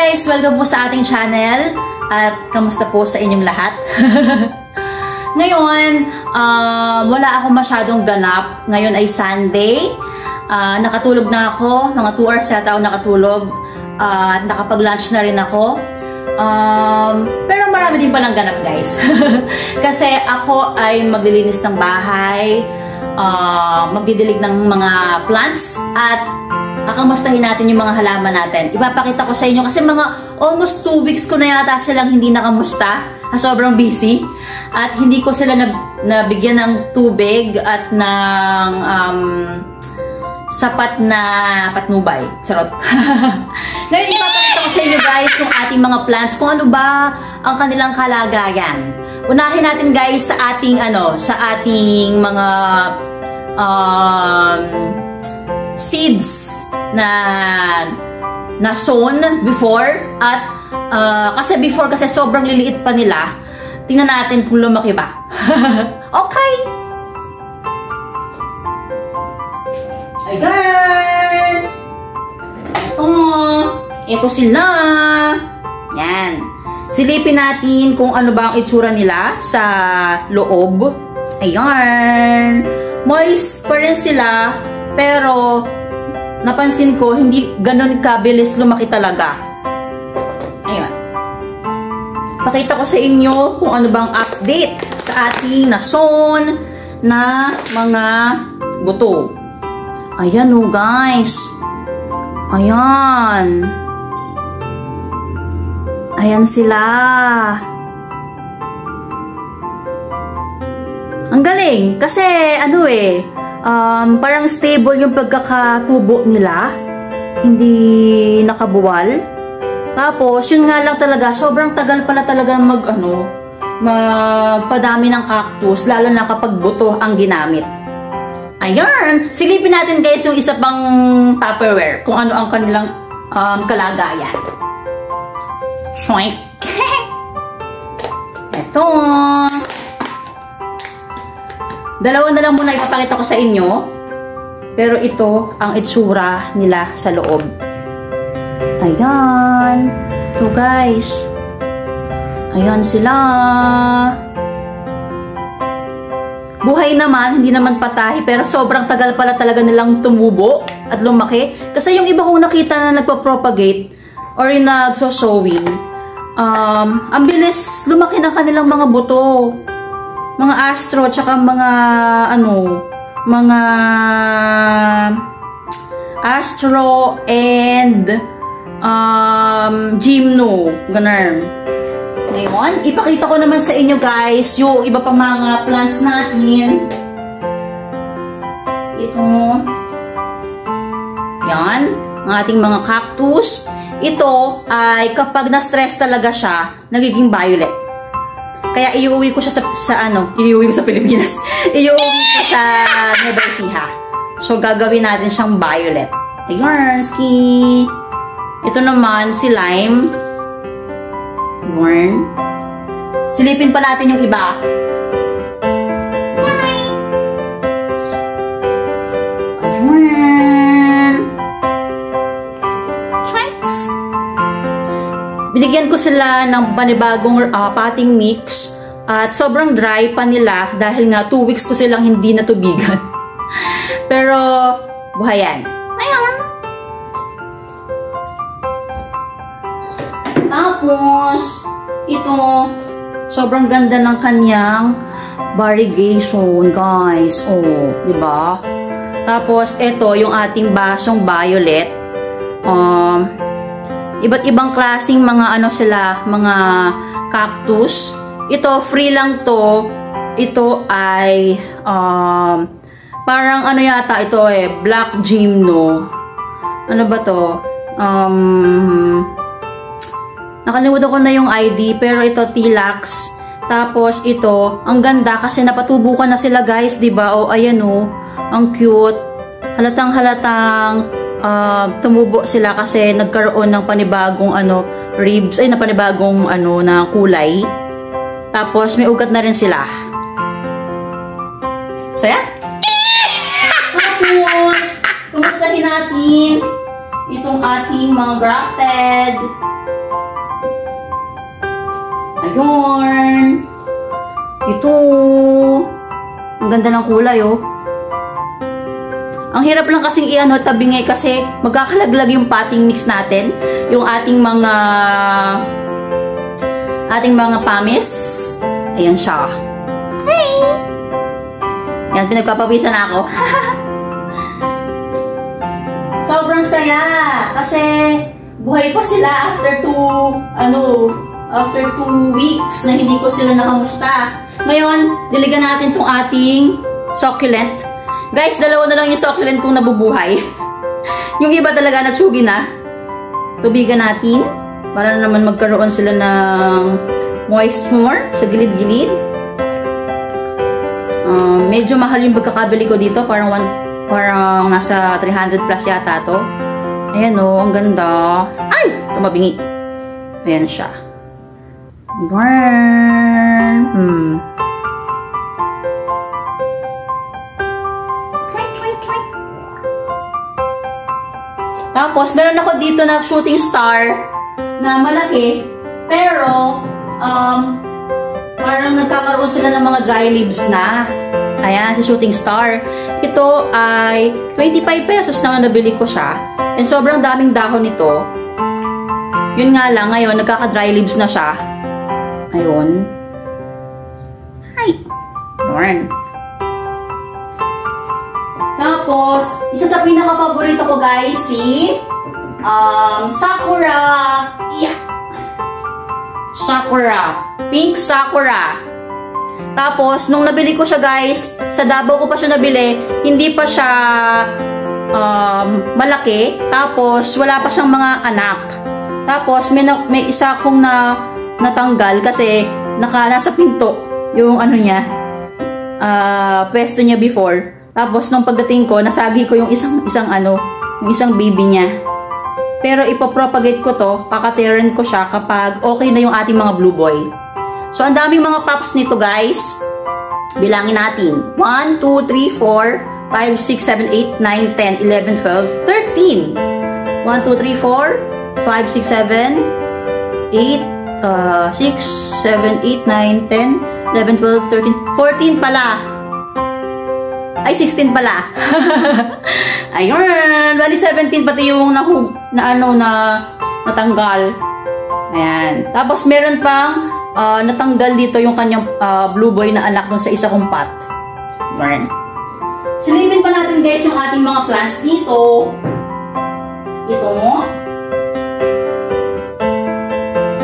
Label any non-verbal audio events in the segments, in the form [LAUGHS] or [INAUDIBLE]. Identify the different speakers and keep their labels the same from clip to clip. Speaker 1: guys! Welcome po sa ating channel at kamusta po sa inyong lahat? [LAUGHS] Ngayon, uh, wala ako masyadong ganap. Ngayon ay Sunday. Uh, nakatulog na ako. Mga 2 hours yata ako nakatulog. Ah, at uh, nakapag-lunch na rin ako. Um, pero marami din palang ganap guys. [LAUGHS] Kasi ako ay maglilinis ng bahay, uh, magdidilig ng mga plants, at kakamustahin natin yung mga halaman natin. Ipapakita ko sa inyo kasi mga almost 2 weeks ko na yata silang hindi nakamusta. Ah, sobrang busy. At hindi ko sila nab nabigyan ng tubig at ng um, sapat na patnubay. Charot. [LAUGHS] Ngayon, ipapakita ko sa inyo guys yung ating mga plants. Kung ano ba ang kanilang kalagayan. Unahin natin guys sa ating ano, sa ating mga um, seeds na na sewn before at uh, kasi before kasi sobrang liliit pa nila tingnan natin kung lumaki ba [LAUGHS] okay ayan oh ito sila yan silipin natin kung ano ba ang itsura nila sa loob ayan moist pa rin sila pero napansin ko, hindi ganun kabilis lumaki talaga. Ayan. Pakita ko sa inyo kung ano bang update sa ating nason na mga buto. Ayan oh guys. Ayan. Ayan sila. Ang galing. Kasi ano eh, um, parang stable yung pagkakatubo nila. Hindi nakabuwal. Tapos, yun nga lang talaga, sobrang tagal pala talaga mag, ano, magpadami ng cactus, lalo na kapag buto ang ginamit. Ayun! Silipin natin guys yung isa pang tupperware, kung ano ang kanilang um, kalagayan. Soink! Ito! [LAUGHS] Dalawa na lang muna ipapakita ko sa inyo. Pero ito ang itsura nila sa loob. Ayan. Ito guys. Ayan sila. Buhay naman, hindi naman patahi, pero sobrang tagal pala talaga nilang tumubo at lumaki. Kasi yung iba kong nakita na nagpa-propagate or yung nagsosowing, um, ang bilis lumaki ng kanilang mga buto mga astro tsaka mga ano mga astro and um, gymno ganun ngayon ipakita ko naman sa inyo guys yung iba pa mga plants natin ito yan ang ating mga cactus ito ay kapag na-stress talaga siya nagiging violet kaya iuwi ko siya sa, sa ano, iuwi ko sa Pilipinas. [LAUGHS] iuwi ko sa Nueva Ecija. So, gagawin natin siyang violet. Yarnski! Ito naman, si Lime. Yarn. Silipin pa natin yung iba. Binigyan ko sila ng panibagong uh, ah, pating mix at sobrang dry pa nila dahil nga 2 weeks ko silang hindi natubigan. [LAUGHS] Pero buhayan. Ayan. Tapos, ito, sobrang ganda ng kanyang variegation, guys. Oh, di ba? Tapos, ito, yung ating basong violet. Um, Iba't ibang klasing mga ano sila, mga cactus. Ito, free lang to. Ito ay, um, parang ano yata ito eh, black gymno. Ano ba to? Um, nakalimutan ko na yung ID, pero ito, Tilax. Tapos ito, ang ganda kasi napatubukan na sila guys, 'di ba? O ayan oh, ang cute. Halatang halatang uh, tumubo sila kasi nagkaroon ng panibagong ano, ribs, ay na panibagong ano, na kulay. Tapos may ugat na rin sila. So Tapos, kumustahin natin itong ating mga grafted. Ayun. Ito. Ang ganda ng kulay, oh. Ang hirap lang kasing i-ano tabingay kasi magkakalaglag yung pating mix natin, yung ating mga ating mga pamis. Ayun siya. Hey! Ayan, pinagpapawisan na ako. [LAUGHS] Sobrang saya kasi buhay pa sila after two, ano, after two weeks na hindi ko sila nakamusta. Ngayon, diligan natin tong ating succulent Guys, dalawa na lang yung succulent kong nabubuhay. yung iba talaga na na. Tubigan natin para naman magkaroon sila ng moisture sa gilid-gilid. Um, medyo mahal yung pagkakabili ko dito. Parang, one, parang nasa 300 plus yata to. Ayan o, oh, ang ganda. Ay! Tumabingi. Ayan siya. Yarn! Hmm. Tapos, meron ako dito na shooting star na malaki. Pero, um, parang nagkakaroon sila ng mga dry leaves na. Ayan, si Shooting Star. Ito ay 25 pesos na nabili ko siya. And sobrang daming dahon nito. Yun nga lang, ngayon, nagkaka-dry leaves na siya. Ayun. Hi! Norn. Tapos, isa sa pinaka-paborito ko guys, si um, Sakura. Yeah. Sakura. Pink Sakura. Tapos, nung nabili ko siya guys, sa Davao ko pa siya nabili, hindi pa siya um, malaki. Tapos, wala pa siyang mga anak. Tapos, may, na, may isa kong na, natanggal kasi naka, nasa pinto yung ano niya, uh, ah, pesto niya before. Tapos nung pagdating ko, nasagi ko yung isang isang ano, yung isang baby niya. Pero ipopropagate ko to, kakateran ko siya kapag okay na yung ating mga blue boy. So ang daming mga pups nito guys. Bilangin natin. 1, 2, 3, 4, 5, 6, 7, 8, 9, 10, 11, 12, 13. 1, 2, 3, 4, 5, 6, 7, 8, uh, 6, 7, 8, 9, 10, 11, 12, 13, 14 pala. Ay, 16 pala. [LAUGHS] Ayun. Bali, 17 pati yung na, na ano, na natanggal. Ayan. Tapos, meron pang uh, natanggal dito yung kanyang uh, blue boy na anak dun sa isa kong pot. Ayan. Silipin pa natin guys yung ating mga plants dito. Ito mo.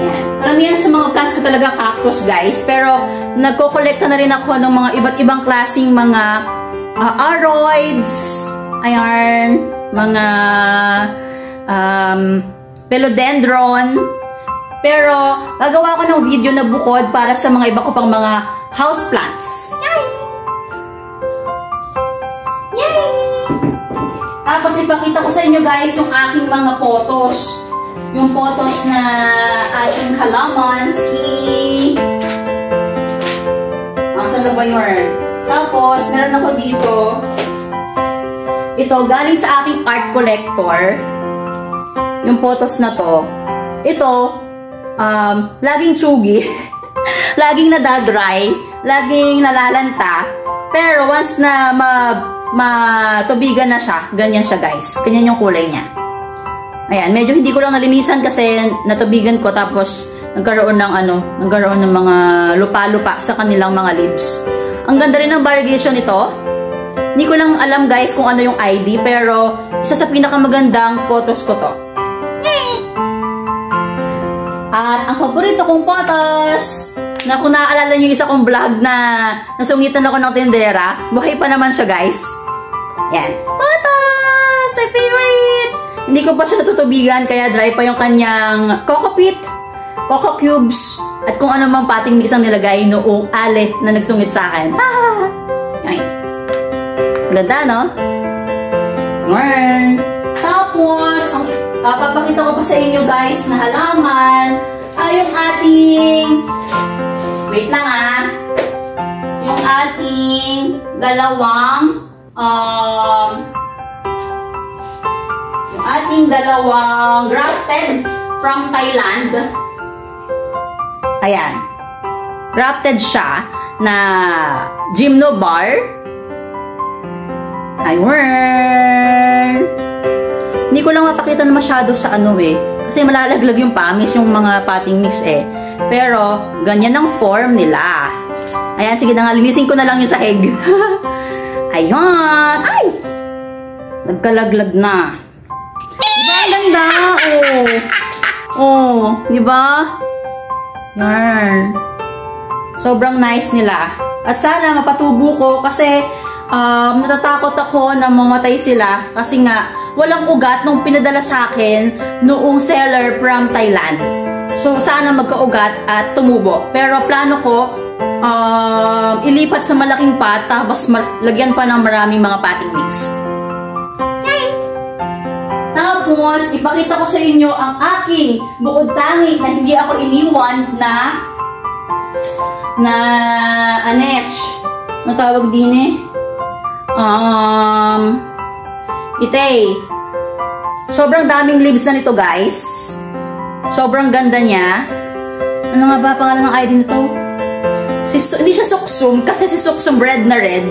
Speaker 1: Ayan. Karamihan sa mga plants ko talaga cactus guys. Pero, nagko-collect na rin ako ng mga iba't ibang klaseng mga aroids, ayan, mga um, pelodendron. Pero, gagawa ko ng video na bukod para sa mga iba ko pang mga houseplants. Yay! Yay! Tapos, ipakita ko sa inyo guys yung aking mga photos. Yung photos na ating halaman, ski. Asan na ba yun? Tapos, meron ako dito. Ito, galing sa aking art collector. Yung photos na to. Ito, um, laging sugi. [LAUGHS] laging nadadry. Laging nalalanta. Pero once na ma matubigan na siya, ganyan siya guys. Ganyan yung kulay niya. Ayan, medyo hindi ko lang nalinisan kasi natubigan ko tapos nagkaroon ng ano, nagkaroon ng mga lupa-lupa sa kanilang mga leaves. Ang ganda rin ng variegation ito. Hindi ko lang alam guys kung ano yung ID, pero isa sa pinakamagandang photos ko to. At ang paborito kong photos, na kung naaalala nyo isa kong vlog na nasungitan ako ng tindera, buhay pa naman siya guys. Yan. Photos! My favorite! Hindi ko pa siya natutubigan, kaya dry pa yung kanyang coco pit, coco cubes, at kung ano mang pating mix ang nilagay noong ale na nagsungit sa akin. Ah! Ay. Ganda, no? Alright. Tapos, uh, papakita ko pa sa inyo guys na halaman ay yung ating... Wait lang ah. Yung ating dalawang... Um, yung ating dalawang grafted from Thailand. Ayan. Rapted siya na gymno bar. Ayun. Hindi ko lang mapakita na masyado sa ano eh. Kasi malalaglag yung pamis yung mga pating mix eh. Pero, ganyan ang form nila. Ayan, sige na nga, linisin ko na lang yung sahig. [LAUGHS] Ayun! Ay! Nagkalaglag na. Diba, ang ganda? Oo. Oh. Oo. Oh. Diba? Yarn. Sobrang nice nila. At sana mapatubo ko kasi um, natatakot ako na mamatay sila kasi nga walang ugat nung pinadala sa akin noong seller from Thailand. So sana magkaugat at tumubo. Pero plano ko um, ilipat sa malaking pot tapos lagyan pa ng maraming mga potting mix. Tapos, ipakita ko sa inyo ang aking bukod tangi na hindi ako iniwan na na anetch. Ang tawag din eh? Um, itay. Sobrang daming leaves na nito guys. Sobrang ganda niya. Ano nga ba pangalan ng ID nito? Si, hindi siya suksum kasi si suksum red na red.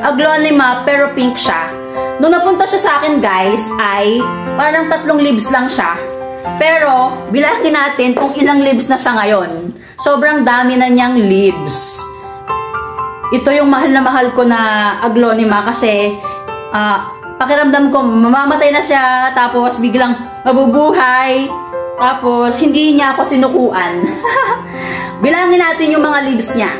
Speaker 1: Aglonema pero pink siya. Nung napunta siya sa akin, guys, ay parang tatlong leaves lang siya. Pero, bilangin natin kung ilang leaves na siya ngayon. Sobrang dami na niyang leaves. Ito yung mahal na mahal ko na aglonema kasi uh, pakiramdam ko mamamatay na siya tapos biglang mabubuhay tapos hindi niya ako sinukuan. [LAUGHS] bilangin natin yung mga leaves niya.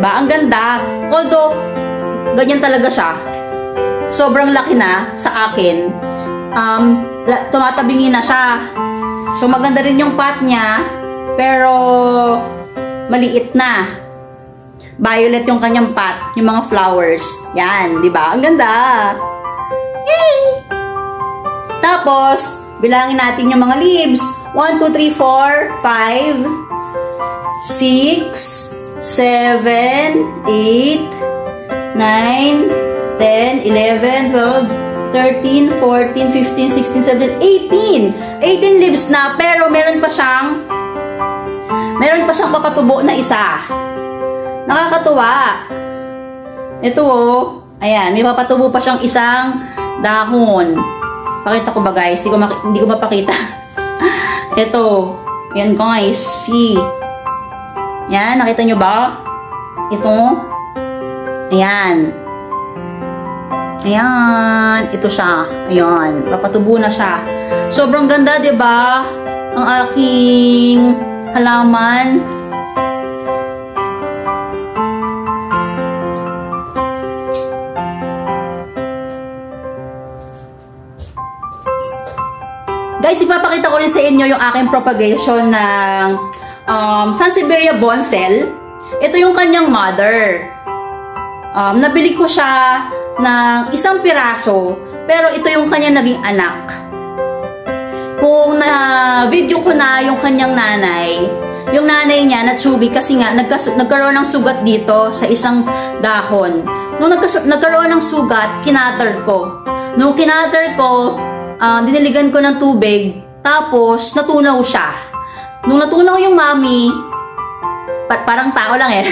Speaker 1: Diba? Ang ganda. Although, ganyan talaga siya sobrang laki na sa akin, um, tumatabingi na siya. So, maganda rin yung pot niya, pero maliit na. Violet yung kanyang pot, yung mga flowers. Yan, di ba? Ang ganda! Yay! Tapos, bilangin natin yung mga leaves. 1, 2, 3, 4, 5, 6, 7, 8, 9, 10, 11, 12, 13, 14, 15, 16, 17, 18! 18 leaves na, pero meron pa siyang meron pa siyang papatubo na isa. Nakakatuwa. Ito oh. Ayan, may papatubo pa siyang isang dahon. Pakita ko ba guys? Hindi ko, hindi ko mapakita. [LAUGHS] Ito. Ayan guys. See. Ayan, nakita nyo ba? Ito. Ayan. Ayan, ito siya. Ayan, papatubo na siya. Sobrang ganda, ba diba? Ang aking halaman. Guys, ipapakita ko rin sa inyo yung aking propagation ng um, Sansevieria Bonsel. Ito yung kanyang mother. Um, nabili ko siya ng isang piraso, pero ito yung kanya naging anak. Kung na video ko na yung kanyang nanay, yung nanay niya natsugi kasi nga nagkas- nagkaroon ng sugat dito sa isang dahon. Nung nagkas- nagkaroon ng sugat, kinater ko. Nung kinater ko, uh, diniligan ko ng tubig, tapos natunaw siya. Nung natunaw yung mami, pa parang tao lang eh.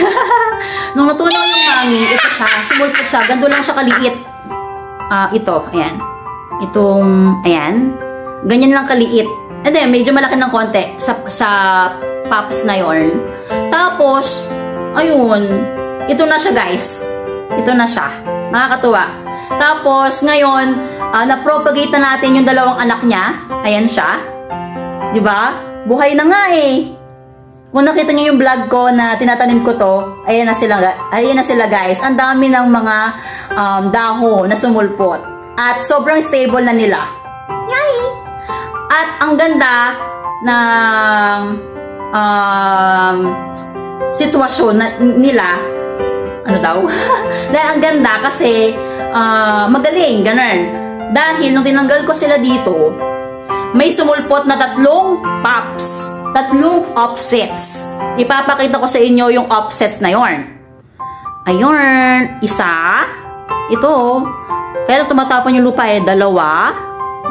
Speaker 1: [LAUGHS] Nung natunaw yung mami, ito siya, sumulpot siya, ganto lang siya kaliit. Uh, ito, ayan. Itong, ayan. Ganyan lang kaliit. And eh, then, medyo malaki ng konti sa, sa papas na yon. Tapos, ayun, ito na siya guys. Ito na siya. Nakakatuwa. Tapos, ngayon, uh, na-propagate na natin yung dalawang anak niya. Ayan siya. ba? Diba? Buhay na nga eh. Kung nakita niyo yung vlog ko na tinatanim ko to, ayan na sila, ayan na sila guys. Ang dami ng mga um, dahon na sumulpot. At sobrang stable na nila. Yay! At ang ganda ng um, sitwasyon na, nila. Ano daw? [LAUGHS] Dahil ang ganda kasi uh, magaling, ganun. Dahil nung tinanggal ko sila dito, may sumulpot na tatlong pops tatlong offsets. Ipapakita ko sa inyo yung offsets na yon. Ayun, isa. Ito. Pero oh. tumatapon yung lupa eh. Dalawa.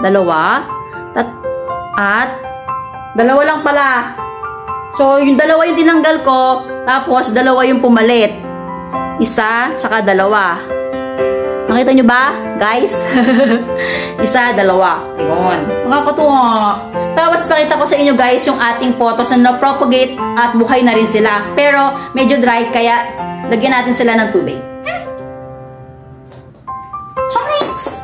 Speaker 1: Dalawa. Tat at dalawa lang pala. So, yung dalawa yung tinanggal ko. Tapos, dalawa yung pumalit. Isa, tsaka dalawa. Nakita nyo ba, guys? [LAUGHS] Isa, dalawa. Ayun. Nakakatuwa. Tapos pakita ko sa inyo, guys, yung ating photos na propagate at buhay na rin sila. Pero medyo dry, kaya lagyan natin sila ng tubig. Chonics!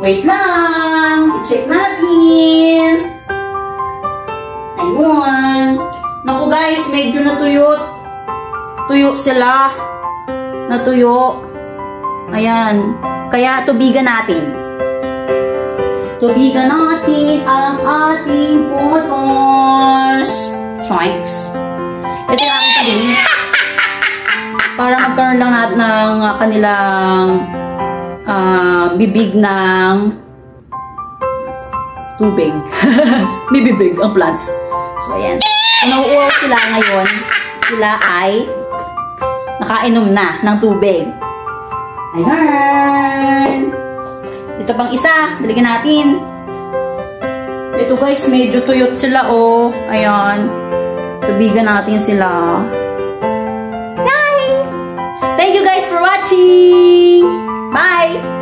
Speaker 1: Wait lang! I-check natin! Ayun! Naku guys, medyo natuyot. Tuyo sila. Natuyo. Natuyo. Ayan. Kaya tubigan natin. Tubigan natin ang ating putos. Choinks. Ito yung aking tabi. [LAUGHS] Para magkaroon lang natin ng ah, kanilang uh, bibig ng tubig. [LAUGHS] Bibibig ang plants. So, ayan. Nauuaw sila ngayon. Sila ay nakainom na ng tubig. Ayan. Ito pang isa. Daligan natin. Ito guys, medyo tuyot sila oh. Ayan. Tubigan natin sila. Bye! Thank you guys for watching! Bye!